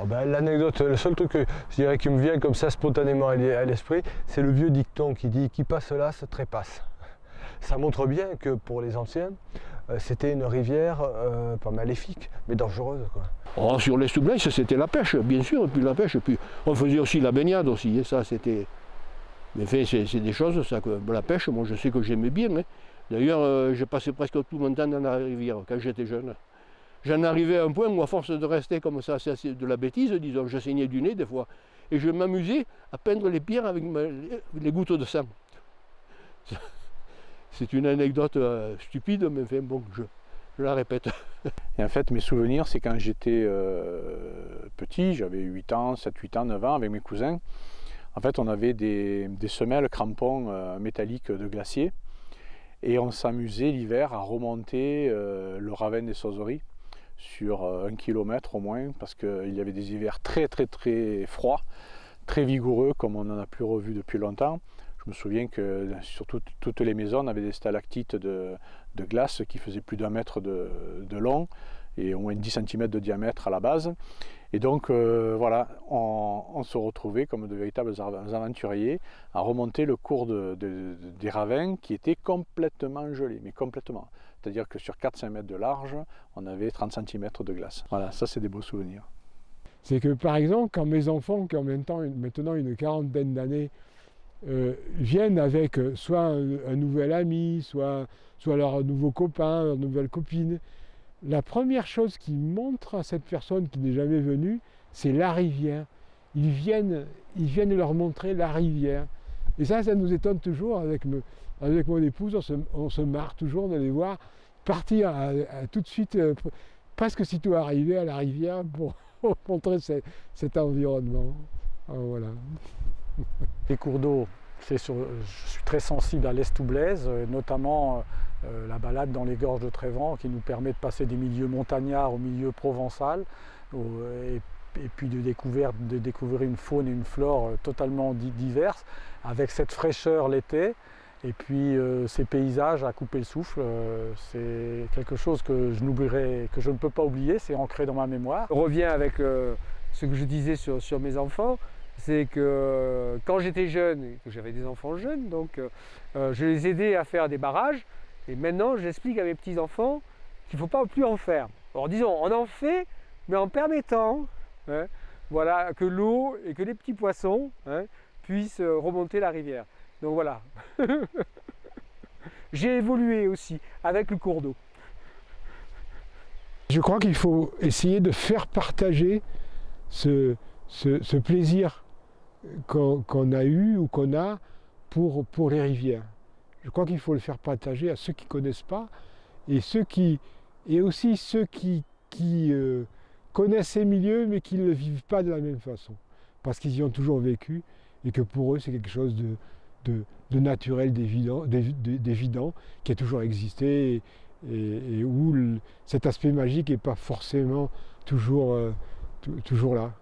Oh ben, L'anecdote, le seul truc que je dirais qui me vient comme ça spontanément à l'esprit, c'est le vieux dicton qui dit qui passe là se trépasse. Ça montre bien que pour les anciens, euh, c'était une rivière euh, pas maléfique, mais dangereuse. Oh, sur les Blaise, c'était la pêche, bien sûr, et puis la pêche, puis on faisait aussi la baignade aussi, et ça c'était. Mais fait, c'est des choses, ça, que la pêche, moi je sais que j'aimais bien. Hein. D'ailleurs, euh, j'ai passé presque tout mon temps dans la rivière quand j'étais jeune. J'en arrivais à un point où, à force de rester comme ça, c'est de la bêtise, disons, je saignais du nez des fois, et je m'amusais à peindre les pierres avec les gouttes de sang. C'est une anecdote euh, stupide, mais enfin, bon, je, la répète. Et en fait, mes souvenirs, c'est quand j'étais euh, petit, j'avais 8 ans, 7, 8 ans, 9 ans, avec mes cousins. En fait, on avait des, semelles crampons euh, métalliques de glacier. Et on s'amusait l'hiver à remonter le ravin des sauzeries sur un kilomètre au moins, parce qu'il y avait des hivers très très très froids, très vigoureux, comme on n'en a plus revu depuis longtemps. Je me souviens que sur toutes les maisons, on avait des stalactites de, glace qui faisaient plus d'un mètre de, long et au moins 10 cm de diamètre à la base. Et donc euh, voilà, on, se retrouvait comme de véritables aventuriers à remonter le cours des ravins qui étaient complètement gelés, mais complètement. C'est-à-dire que sur 4-5 mètres de large, on avait 30 cm de glace. Voilà, ça c'est des beaux souvenirs. C'est que par exemple, quand mes enfants, qui ont maintenant une quarantaine d'années, euh, viennent avec euh, soit un, nouvel ami, soit, soit leur nouveau copain, leur nouvelle copine. La première chose qu'ils montrent à cette personne qui n'est jamais venue, c'est la rivière. Ils viennent, ils viennent leur montrer la rivière. Et ça, ça nous étonne toujours avec, mon épouse, on se, marre toujours de les voir partir tout de suite, euh, presque sitôt arriver à la rivière pour, montrer cet environnement. Ah, voilà. Les cours d'eau, je suis très sensible à l'Est Blaise, euh, notamment euh, la balade dans les gorges de Trévent qui nous permet de passer des milieux montagnards au milieu provençal et, puis de découvrir, une faune et une flore euh, totalement diverses avec cette fraîcheur l'été et puis ces paysages à couper le souffle. c'est quelque chose que je n'oublierai, que je ne peux pas oublier, c'est ancré dans ma mémoire. Je reviens avec ce que je disais sur, sur mes enfants c'est que quand j'étais jeune, j'avais des enfants jeunes, donc euh, euh, je les aidais à faire des barrages, et maintenant j'explique à mes petits-enfants qu'il ne faut pas plus en faire. Alors disons, on en fait, mais en permettant hein, voilà, que l'eau et que les petits poissons hein, puissent euh, remonter la rivière. Donc voilà. J'ai évolué aussi avec le cours d'eau. Je crois qu'il faut essayer de faire partager ce, ce, plaisir qu'on a eu ou qu'on a pour, les rivières. Je crois qu'il faut le faire partager à ceux qui ne connaissent pas et, aussi ceux qui, euh, connaissent ces milieux mais qui ne le vivent pas de la même façon. Parce qu'ils y ont toujours vécu et que pour eux c'est quelque chose de, naturel, d'évident, qui a toujours existé et, où cet aspect magique n'est pas forcément toujours, euh, toujours là.